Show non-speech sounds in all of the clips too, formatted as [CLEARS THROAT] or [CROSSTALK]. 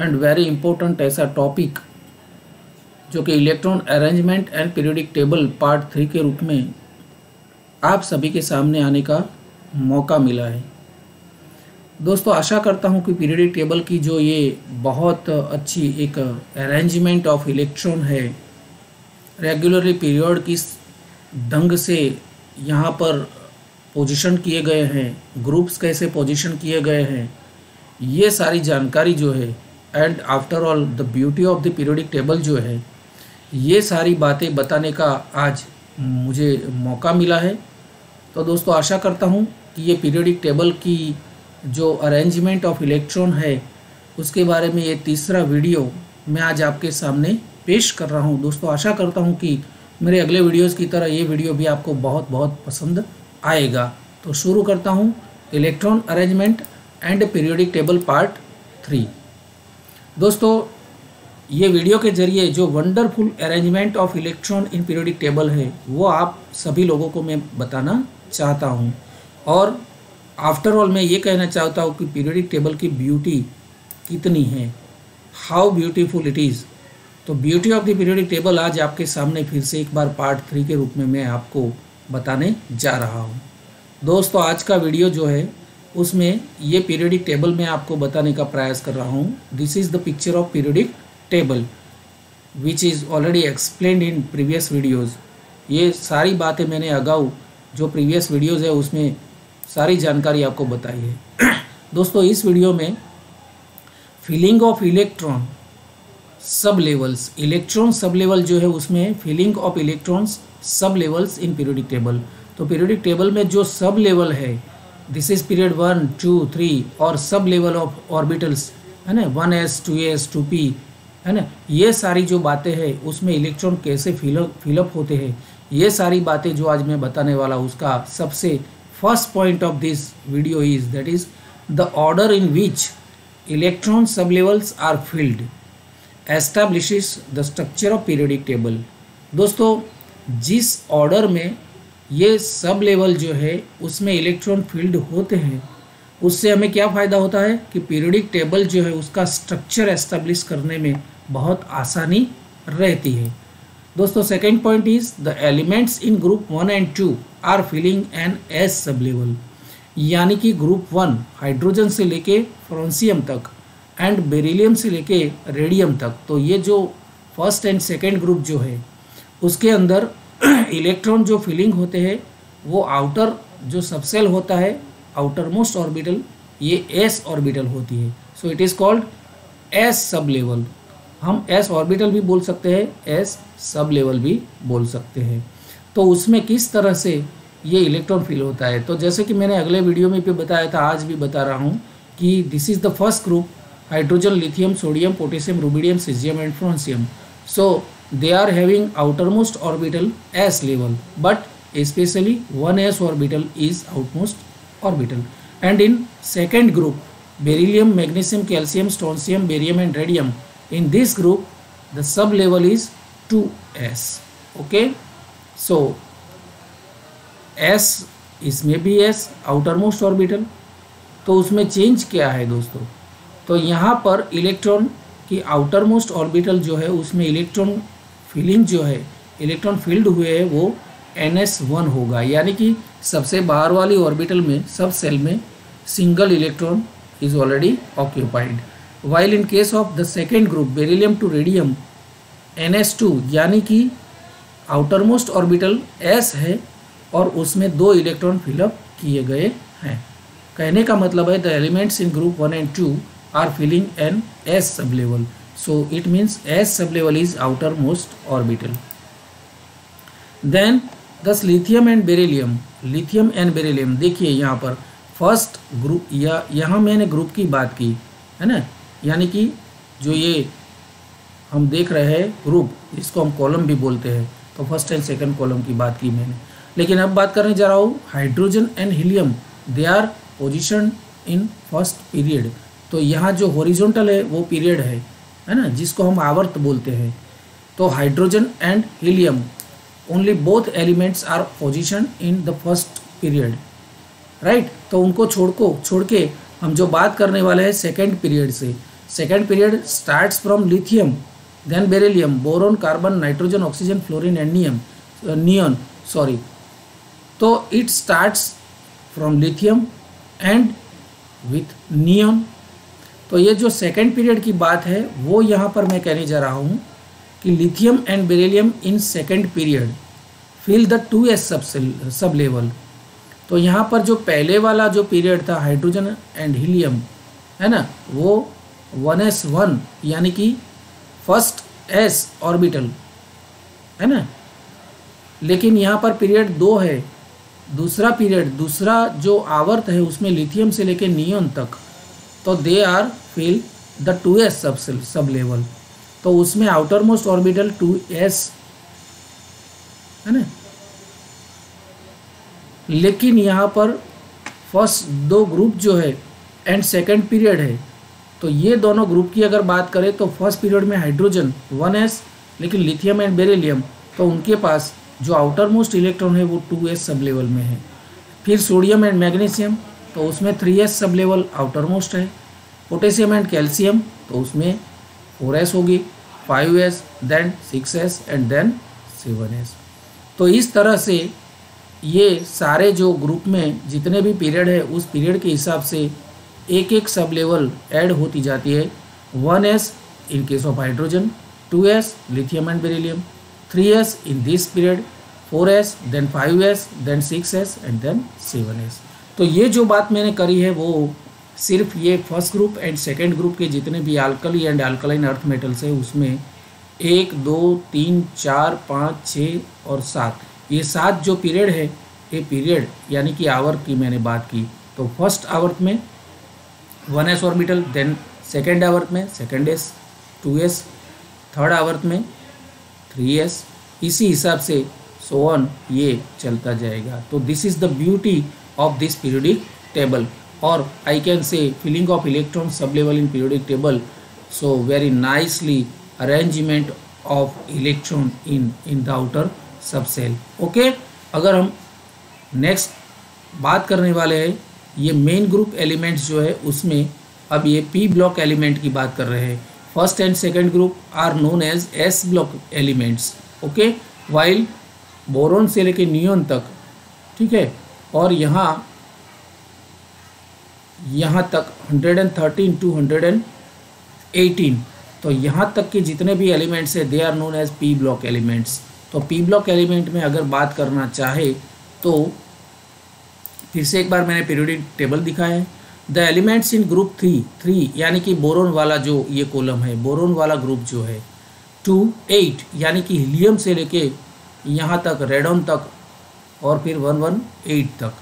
And very important ऐसा topic जो कि electron arrangement and periodic table part three के रूप में आप सभी के सामने आने का मौका मिला है। दोस्तों, आशा करता हूँ कि पीरियडिक टेबल की जो ये बहुत अच्छी एक अरेंजमेंट ऑफ़ इलेक्ट्रॉन है रेगुलरली पीरियड किस ढंग से यहाँ पर पोजीशन किए गए हैं ग्रुप्स कैसे पोजीशन किए गए हैं, ये सारी जानकारी जो है and after all the beauty of the periodic table जो है, ये सारी बातें बताने का आज मुझे मौका मिला है। तो दोस्तों, आशा करता हूँ कि ये पीरियोडिक टेबल की जो अरेंजमेंट ऑफ़ इलेक्ट्रॉन है, उसके बारे में ये तीसरा वीडियो मैं आज आपके सामने पेश कर रहा हूँ। दोस्तों, आशा करता हूँ कि मेरे अगले वीडियोस की तरह ये वीडियो भी आपको बहुत बहुत पसंद आएगा। तो शुरू करता हूँ electron arrangement and periodic table part three दोस्तों, ये वीडियो के ज़रिए जो wonderful arrangement of electron in periodic table है, वो आप सभी लोगों को मैं बताना चाहता हूँ। और आफ्टर ऑल मैं ये कहना चाहता हूँ कि पीरियोडिक टेबल की ब्यूटी कितनी है हाउ ब्यूटीफुल इट इज़ तो beauty of the periodic table आज आपके सामने फिर से एक बार पार्ट थ्री के रूप में मैं आपको बताने जा रहा हूँ। दोस्तों, आज का वीडियो जो है उसमें ये पीरियडिक टेबल मैं आपको बताने का प्रयास कर रहा हूँ। This is the picture of periodic table which is already explain in previous videos ये सारी बातें मैंने अगाऊ जो प्रीवियस वीडियोज़ है, उसमें सारी जानकारी आपको बताई है। [CLEARS THROAT] दोस्तों, इस वीडियो में feeling of electron sub levels electron sub level जो है, उसमें feeling of electrons sub levels in periodic table तो पीरियोडिक टेबल में जो सब लेवल है this is period one two three और सब लेवल ऑफ़ ऑर्बिटल्स है ना? One S two S two P है ना? ये सारी जो बातें हैं, उसमें इलेक्ट्रॉन कैसे फिलअप फिलअप होते हैं? ये सारी बातें जो आज मैं बताने वाला हूँ, उसका सबसे first point of this video is that is the order in which electron sub levels are filled establishes the structure of periodic table दोस्तों, जिस ऑर्डर में ये सब लेवल जो है, उसमें इलेक्ट्रॉन फ़ील्ड होते हैं। उससे हमें क्या फ़ायदा होता है कि पीरियडिक टेबल जो है, उसका स्ट्रक्चर एस्टेब्लिश करने में बहुत आसानी रहती है। दोस्तों second point is the elements in group one and two are filling N S sub level यानी कि ग्रुप वन हाइड्रोजन से लेके फ्रोंसियम तक एंड बेरिलियम से लेके रेडियम तक। तो ये जो फ़र्स्ट एंड सेकेंड ग्रुप जो है, उसके अंदर [CLEARS THROAT] इलेक्ट्रॉन जो फिलिंग होते हैं, वो आउटर जो सबसेल होता है आउटर मोस्ट ऑर्बिटल ये एस ऑर्बिटल होती है। So it is called S sub level हम एस ऑर्बिटल भी बोल सकते हैं एस सब लेवल भी बोल सकते हैं। तो उसमें किस तरह से ये इलेक्ट्रॉन फिल होता है? तो जैसे कि मैंने अगले वीडियो में भी बताया था, आज भी बता रहा हूँ कि this is the first group hydrogen lithium sodium potassium rubidium caesium and francium so they are having outermost orbital s level but especially one s orbital is outmost orbital and in second group beryllium magnesium calcium strontium barium and radium in this group the sub level is 2s okay so s इसमें भी S outermost orbital तो उसमें change क्या है दोस्तों तो यहाँ पर इलेक्ट्रॉन की आउटर मोस्ट ऑर्बिटल जो है उसमें इलेक्ट्रॉन फीलिंग जो है इलेक्ट्रॉन फ़ील्ड हुए है, वो एन एस वन होगा। यानी कि सबसे बाहर वाली ऑर्बिटल में, सब सेल में single electron is already occupied while in case of the second group beryllium to radium N S two यानी कि आउटर मोस्ट ऑर्बिटल एस है, और उसमें दो इलेक्ट्रॉन फिलअप किए गए हैं। कहने का मतलब है the elements in group one and two are filling N S sub level So, it means S sublevel is outermost orbital. Then दस lithium and beryllium lithium and beryllium देखिए यहाँ पर फ़र्स्ट ग्रुप या, यहाँ मैंने ग्रुप की बात की, है ना? यानी कि जो ये हम देख रहे हैं ग्रुप इसको हम कॉलम भी बोलते हैं। तो फ़र्स्ट एंड सेकंड कॉलम की बात की मैंने। लेकिन अब बात करने जा रहा हूँ hydrogen and helium they are position in first period तो यहाँ जो हॉरिजॉन्टल है, वो पीरियड है। है ना, जिसको हम आवर्त बोलते हैं। तो hydrogen and helium only both elements are position in the first period right तो उनको छोड़ को छोड़ के हम जो बात करने वाले हैं सेकेंड पीरियड से। Second period starts from lithium then beryllium boron carbon nitrogen oxygen fluorine and neon neon sorry तो it starts from lithium and with neon तो ये जो सेकेंड पीरियड की बात है, वो यहाँ पर मैं कहने जा रहा हूँ कि lithium and beryllium in second period fill the two S sub sub level तो यहाँ पर जो पहले वाला जो पीरियड था हाइड्रोजन एंड हीलियम है ना, वो वन एस वन यानी कि फ़र्स्ट एस ऑर्बिटल है ना? लेकिन यहाँ पर पीरियड दो है, दूसरा पीरियड दूसरा जो आवर्त है, उसमें लिथियम से लेकर नियन तक। तो they are fill the two S sub sub level तो उसमें outer most orbital two S है ना? लेकिन यहाँ पर फ़र्स्ट दो ग्रुप जो है एंड सेकंड पीरियड है तो ये दोनों ग्रुप की अगर बात करें तो फ़र्स्ट पीरियड में हाइड्रोजन वन एस लेकिन लिथियम एंड बेरेलियम तो उनके पास जो आउटर मोस्ट इलेक्ट्रॉन है वो टू एस सब लेवल में है। फिर सोडियम एंड मैग्नीशियम तो उसमें three S sub level outermost है। पोटेशियम एंड कैल्शियम तो उसमें फोर एस होगी five S then six S and then seven S तो इस तरह से ये सारे जो ग्रुप में जितने भी पीरियड है, उस पीरियड के हिसाब से एक एक सब लेवल ऐड होती जाती है। One S in case of hydrogen two S lithium and beryllium three S in this period four S then five S then six S and then seven S तो ये जो बात मैंने करी है, वो सिर्फ़ ये first group and second group के जितने भी alkali and alkaline earth metals है, उसमें एक, दो, तीन, चार, पाँच छः और सात। ये सात जो पीरियड है, ये पीरियड यानी कि आवर्त की मैंने बात की। तो फ़र्स्ट आवर्त में one S orbital then second आवर्त में second S two S third आवर्त में थ्री एस इसी हिसाब से सोवन ये चलता जाएगा। तो this is the beauty of this periodic table और I can say filling of electron sub level in periodic table so very nicely arrangement of electron in in the outer subshell okay अगर हम next बात करने वाले हैं, ये main group elements जो है, उसमें अब ये पी ब्लॉक एलिमेंट की बात कर रहे हैं। First and second group are known as S block elements okay while boron से लेके नियोन तक, ठीक है? और यहाँ यहाँ तक 113 टू 118 तो यहाँ तक के जितने भी एलिमेंट्स है they are known as P block elements तो पी ब्लॉक एलिमेंट में अगर बात करना चाहे तो फिर से एक बार मैंने पीरियोडिक टेबल दिखाया है। The elements in group three three यानी कि बोरोन वाला जो ये कॉलम है बोरोन वाला ग्रुप जो है टू एट यानी कि हीलियम से लेके यहाँ तक रेडोन तक और फिर वन वन एट तक।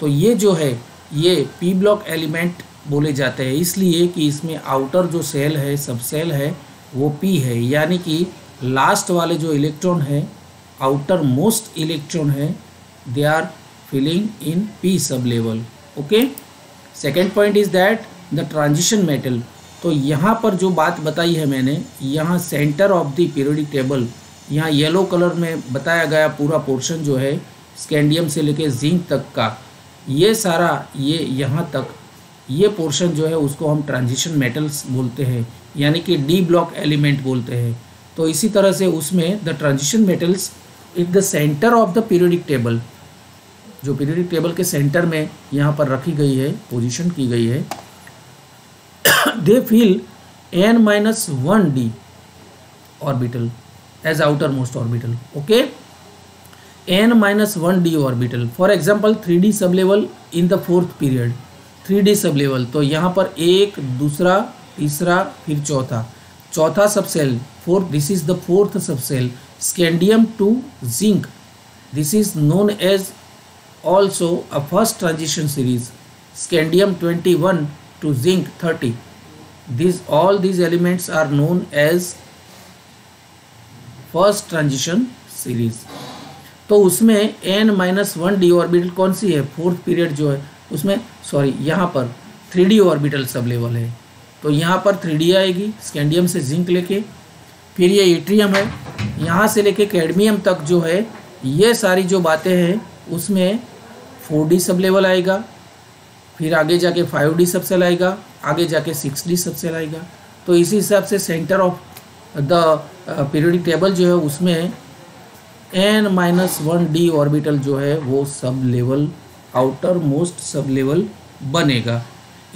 तो ये जो है, ये पी ब्लॉक एलिमेंट बोले जाते हैं। इसलिए कि इसमें आउटर जो सेल है सब सेल है, वो पी है। यानी कि लास्ट वाले जो इलेक्ट्रॉन है आउटर मोस्ट इलेक्ट्रॉन है they are filling in P sub level okay second point is that the transition metal तो यहाँ पर जो बात बताई है मैंने, यहाँ centre of the periodic table यहाँ येलो कलर में बताया गया पूरा पोर्शन जो है स्कैंडियम से लेके जिंक तक का, ये सारा, ये यहाँ तक, ये पोर्शन जो है उसको हम ट्रांजिशन मेटल्स बोलते हैं, यानी कि डी ब्लॉक एलिमेंट बोलते हैं। तो इसी तरह से उसमें the transition metals it the centre of the periodic table जो पीरियडिक टेबल के सेंटर में यहाँ पर रखी गई है पोजिशन की गई है they fill N minus one D orbital as outermost orbital okay minus one D orbital for example three D sub level in the fourth period three D sub level तो यहाँ पर एक, दूसरा, तीसरा, फिर चौथा. चौथा subshell fourth this is the fourth subshell scandium to zinc this is known as also a first transition series scandium twenty one to zinc thirty this all these elements are known as first transition series तो उसमें N minus one D orbital कौन सी है? Fourth period जो है, उसमें sorry यहाँ पर three D orbital sub level है। तो यहाँ पर थ्री डी आएगी स्कैंडियम से जिंक लेके, फिर ये एट्रियम है। यहाँ से लेके कैडमियम तक जो है, ये सारी जो बातें हैं, उसमें फोर डी सब लेवल आएगा। फिर आगे जाके फाइव डी सबसेल आएगा, आगे जाके सिक्स डी सबसेल आएगा। तो इसी हिसाब से centre of the periodic table जो है, उसमें N minus one D orbital जो है, वो sub level outermost sub level बनेगा।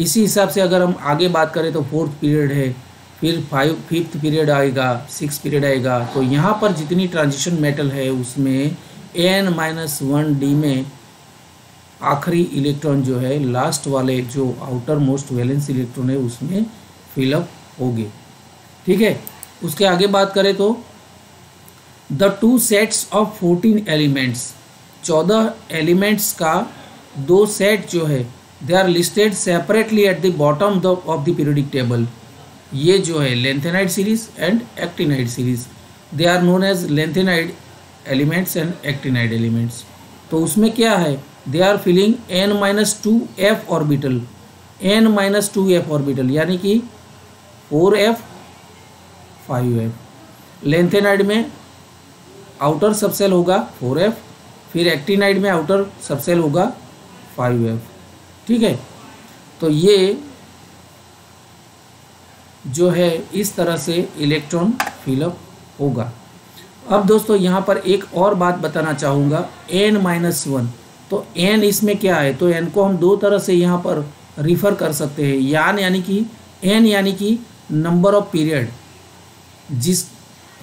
इसी हिसाब से अगर हम आगे बात करें तो फोर्थ पीरियड है, फिर फाइव फिफ्थ पीरियड आएगा सिक्स पीरियड आएगा। तो यहाँ पर जितनी ट्रांजिशन मेटल है, उसमें एन माइनस वन डी में आखिरी इलेक्ट्रॉन जो है लास्ट वाले जो आउटर मोस्ट वैलेंस इलेक्ट्रॉन है, उसमें फिलअप होंगे। ठीक है? उसके आगे बात करें तो the two sets of fourteen elements. चौदह एलिमेंट्स का दो सेट जो है they are listed separately at the bottom of the periodic table ये जो है lanthanide series and actinide series they are known as lanthanide elements and actinide elements तो उसमें क्या है? They are filling N minus two F orbital N minus two F orbital यानी कि four F five F lanthanide में outer subshell होगा four F फिर actinide में आउटर सबसेल होगा फाइव एफ़ ठीक है? तो ये जो है, इस तरह से इलेक्ट्रॉन फिलअप होगा। अब दोस्तों, यहाँ पर एक और बात बताना चाहूँगा एन माइनस वन तो एन इसमें क्या है? तो एन को हम दो तरह से यहाँ पर रिफ़र कर सकते हैं। यान यानी कि एन यानी कि नंबर ऑफ़ पीरियड जिस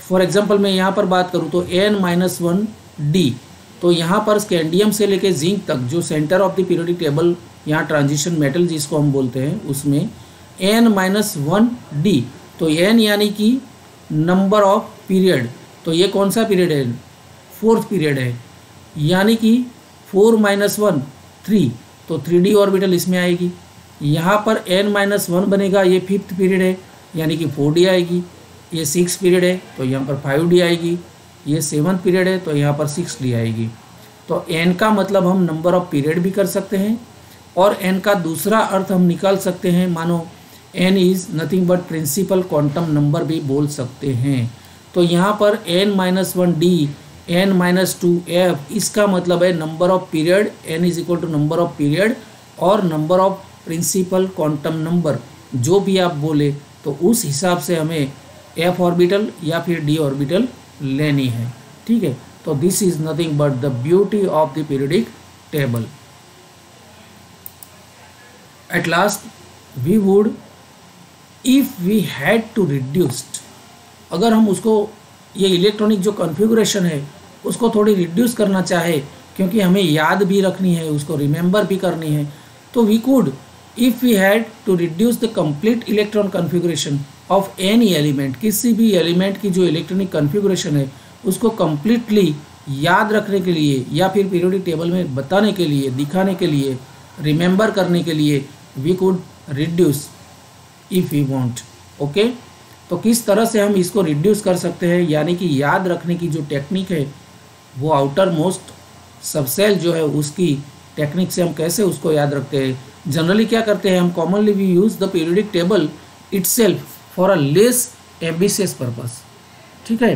फॉर एग्जांपल मैं यहाँ पर बात करूँ तो एन माइनस वन डी तो यहाँ पर स्कैंडियम से लेके जिंक तक, जो centre of the periodic table यहाँ ट्रांजिशन मेटल जिसको हम बोलते हैं, उसमें एन माइनस वन डी तो एन यानी कि नंबर ऑफ़ पीरियड तो ये कौन सा पीरियड है? फोर्थ पीरियड है, यानी कि फोर माइनस वन थ्री तो थ्री डी ऑर्बिटल इसमें आएगी। यहाँ पर एन माइनस वन बनेगा, ये फिफ्थ पीरियड है, यानी कि फोर डी आएगी। ये सिक्स पीरियड है तो यहाँ पर फाइव डी आएगी। ये सेवन पीरियड है तो यहाँ पर सिक्स डी आएगी। तो एन का मतलब हम नंबर ऑफ़ पीरियड भी कर सकते हैं, और एन का दूसरा अर्थ हम निकाल सकते हैं। मानो n is nothing but principal quantum number भी बोल सकते हैं। तो यहाँ पर n minus one d n minus two f इसका मतलब है number of period n is equal to number of period और number of principal quantum number जो भी आप बोले तो उस हिसाब से हमें एफ़ ऑर्बिटल या फिर डी ऑर्बिटल लेनी है, ठीक है? तो this is nothing but the beauty of the periodic table at last we would if we had to reduced अगर हम उसको, ये इलेक्ट्रॉनिक जो कॉन्फ़िगरेशन है, उसको थोड़ी रिड्यूस करना चाहे, क्योंकि हमें याद भी रखनी है, उसको रिमेंबर भी करनी है तो we could if we had to reduce the complete electron configuration of any element किसी भी एलिमेंट की जो इलेक्ट्रॉनिक कॉन्फ़िगरेशन है, उसको कम्प्लीटली याद रखने के लिए या फिर पीरियोडिक टेबल में बताने के लिए, दिखाने के लिए रिमेंबर करने के लिए we could reduce if you want okay तो किस तरह से हम इसको रिड्यूस कर सकते हैं? यानी कि याद रखने की जो टेक्निक है, वो आउटर मोस्ट सबसेल जो है, उसकी टेक्निक से हम कैसे उसको याद रखते हैं? जनरली क्या करते हैं, हम commonly we use the periodic table itself for a less ambitious purpose ठीक है?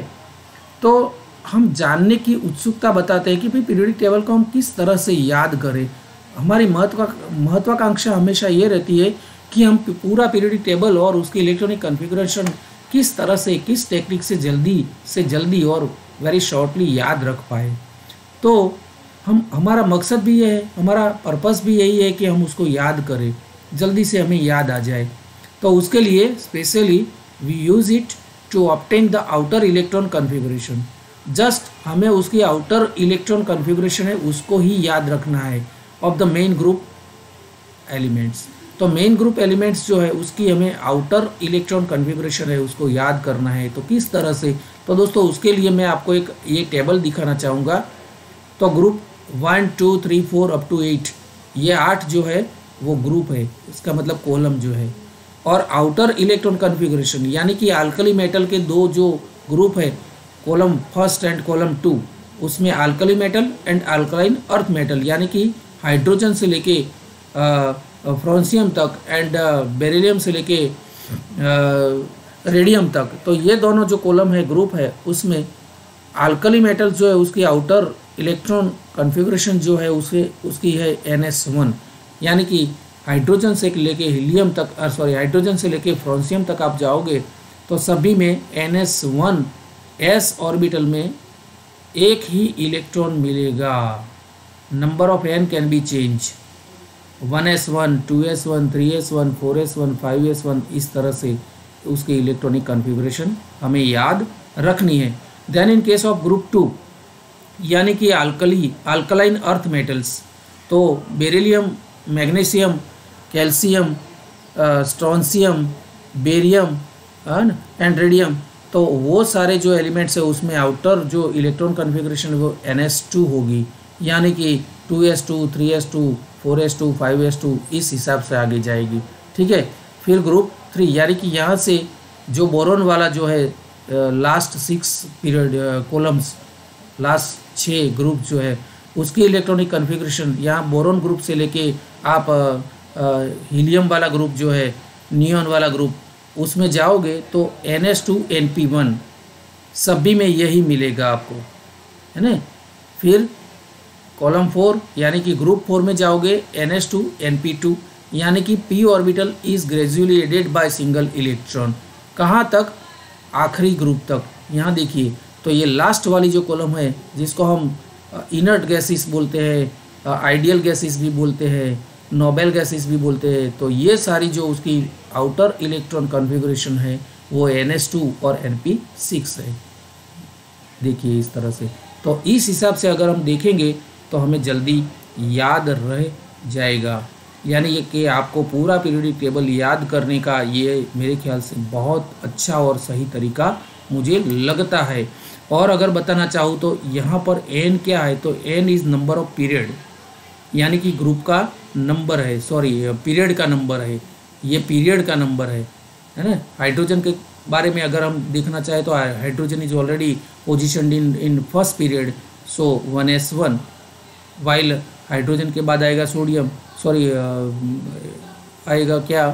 तो हम जानने की उत्सुकता बताते हैं कि भाई पीरियडिक टेबल को हम किस तरह से याद करें। हमारी महत्व, महत्वाकांक्षा हमेशा ये रहती है कि हम पूरा पीरियडिक टेबल और उसकी इलेक्ट्रॉनिक कॉन्फ़िगरेशन किस तरह से, किस टेक्निक से जल्दी से जल्दी और वेरी शॉर्टली याद रख पाए। तो हम, हमारा मकसद भी ये है, हमारा पर्पस भी यही है कि हम उसको याद करें, जल्दी से हमें याद आ जाए। तो उसके लिए specially we use it to obtain the outer electron configuration just हमें उसकी आउटर इलेक्ट्रॉन कन्फिग्रेशन है, उसको ही याद रखना है। Of the main group elements तो मेन ग्रुप एलिमेंट्स जो है, उसकी हमें आउटर इलेक्ट्रॉन कन्फिग्रेशन है, उसको याद करना है। तो किस तरह से? तो दोस्तों, उसके लिए मैं आपको एक, ये टेबल दिखाना चाहूँगा। तो group one, two, three, four up to eight ये आठ जो है, वो ग्रुप है। इसका मतलब कॉलम जो है। और आउटर इलेक्ट्रॉन कन्फिग्रेशन यानी कि आल्कली मेटल के दो जो ग्रुप है column first and column two उसमें alkali metal and alkaline earth metal यानी कि हाइड्रोजन से लेके फ्रोंसियम तक एंड बेरिलियम से लेके रेडियम तक। तो ये दोनों जो कॉलम है ग्रुप है, उसमें आल्कली मेटल जो है, उसकी आउटर इलेक्ट्रॉन कॉन्फ़िगरेशन जो है उसे, उसकी है एन एस वन। यानी कि हाइड्रोजन से लेके हीलियम तक सॉरी, हाइड्रोजन से लेके फ्रोंसियम तक आप जाओगे तो सभी में n s one s orbital में एक ही इलेक्ट्रॉन मिलेगा। Number of n can be change one s one, two s one, three s one, four s one, five s one, इस तरह से उसके इलेक्ट्रॉनिक कन्फिग्रेशन हमें याद रखनी है। Then in case of group two यानी कि अल्कली अल्कलाइन अर्थ मेटल्स तो beryllium magnesium calcium strontium barium है एंड रेडियम तो वो सारे जो एलिमेंट्स है उसमें आउटर जो इलेक्ट्रॉन कन्फिग्रेशन वो एन होगी। यानी कि two s two three s two four s two five s two इस हिसाब से आगे जाएगी। ठीक है? फिर ग्रुप थ्री यानी कि यहाँ से जो बोरोन वाला जो है last six period columns last छः ग्रुप जो है, उसकी इलेक्ट्रॉनिक कन्फिग्रेशन यहाँ बोरोन ग्रुप से लेके आप हीलियम वाला ग्रुप जो है नियॉन वाला ग्रुप उसमें जाओगे तो n s two n p one सभी में यही मिलेगा आपको, है ना? फिर कॉलम फोर यानी कि ग्रुप फोर में जाओगे n s two n p two यानी कि p orbital is gradually added by single electron कहाँ तक? आखिरी ग्रुप तक। यहाँ देखिए तो ये लास्ट वाली जो कॉलम है, जिसको हम इनर्ट गैसेस बोलते हैं आइडियल गैसेस भी बोलते हैं नोबेल गैसेस भी बोलते हैं तो ये सारी जो उसकी आउटर इलेक्ट्रॉन कॉन्फ़िगरेशन है, वो एन और एन है। देखिए इस तरह से। तो इस हिसाब से अगर हम देखेंगे तो हमें जल्दी याद रह जाएगा। यानी ये कि आपको पूरा पीरियडिक टेबल याद करने का ये मेरे ख्याल से बहुत अच्छा और सही तरीका मुझे लगता है। और अगर बताना चाहूँ तो यहाँ पर एन क्या है तो n is number of period यानी कि ग्रुप का नंबर है सॉरी पीरियड का नंबर है, ये पीरियड का नंबर है है ना? हाइड्रोजन के बारे में अगर हम देखना चाहें तो hydrogen is already position in in first period so one s one while hydrogen के बाद आएगा सोडियम सॉरी आएगा क्या?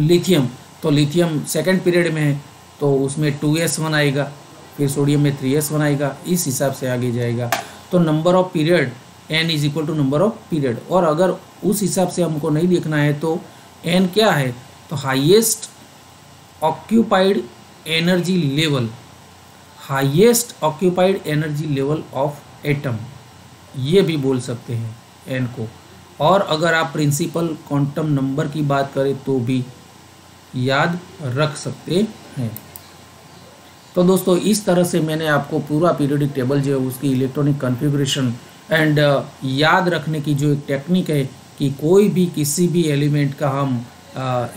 लिथियम तो लिथियम सेकेंड पीरियड में है तो उसमें टू एस वन आएगा। फिर सोडियम में थ्री एस बनाएगा, इस हिसाब से आगे जाएगा। तो number of period n is equal to number of period और अगर उस हिसाब से हमको नहीं देखना है तो एन क्या है? तो highest occupied energy level highest occupied energy level of atom ये भी बोल सकते हैं एन को। और अगर आप प्रिंसिपल क्वांटम नंबर की बात करें तो भी याद रख सकते हैं। तो दोस्तों इस तरह से मैंने आपको पूरा पीरियडिक टेबल जो है उसकी इलेक्ट्रॉनिक कॉन्फ़िगरेशन एंड याद रखने की जो एक टेक्निक है कि कोई भी किसी भी एलिमेंट का हम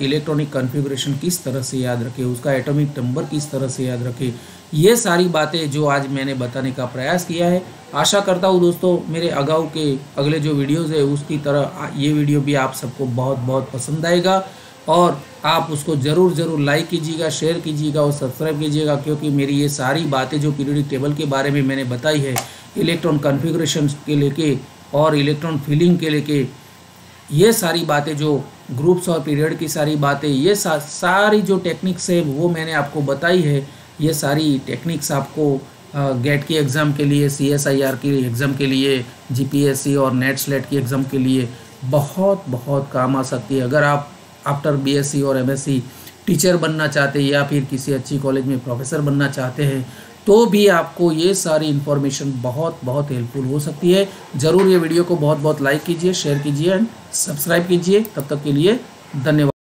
इलेक्ट्रॉनिक uh, कॉन्फ़िगरेशन किस तरह से याद रखें उसका एटॉमिक नंबर किस तरह से याद रखें ये सारी बातें जो आज मैंने बताने का प्रयास किया है। आशा करता हूँ दोस्तों मेरे अगाऊ के अगले जो वीडियोज़ है उसकी तरह ये वीडियो भी आप सबको बहुत बहुत पसंद आएगा। और आप उसको ज़रूर ज़रूर लाइक कीजिएगा शेयर कीजिएगा और सब्सक्राइब कीजिएगा क्योंकि मेरी ये सारी बातें जो पीरियडिक टेबल के बारे में मैंने बताई है इलेक्ट्रॉन कन्फिग्रेशन के लेके और इलेक्ट्रॉन फिलिंग के लेके ये सारी बातें जो ग्रुप्स और पीरियड की सारी बातें ये सा, सारी जो टेक्निक्स है वो मैंने आपको बताई है। ये सारी टेक्निक्स आपको गेट की एग्ज़ाम के लिए सी एस आई आर की एग्ज़ाम के लिए जी पी एस सी और नेट स्लेट की एग्ज़ाम के लिए बहुत बहुत काम आ सकती है। अगर आप आफ्टर बीएससी और एमएससी टीचर बनना चाहते हैं या फिर किसी अच्छी कॉलेज में प्रोफेसर बनना चाहते हैं तो भी आपको ये सारी इन्फॉर्मेशन बहुत बहुत हेल्पफुल हो सकती है। ज़रूर ये वीडियो को बहुत बहुत लाइक कीजिए शेयर कीजिए एंड सब्सक्राइब कीजिए। तब तक के लिए धन्यवाद।